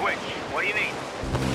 switch. What do you need?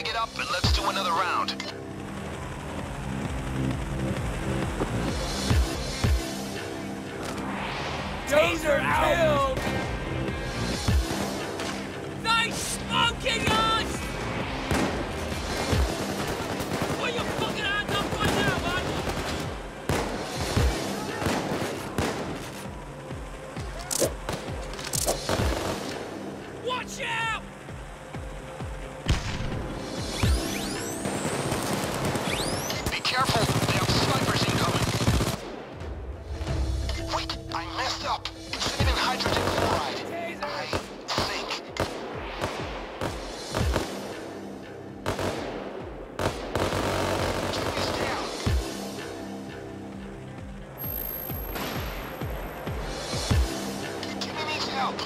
bag it up and let's do another round. Taser out! Careful, they have snipers incoming. Wait, I messed up. It's even hydrogen fluoride. I think. Jimmy down. Jimmy needs help.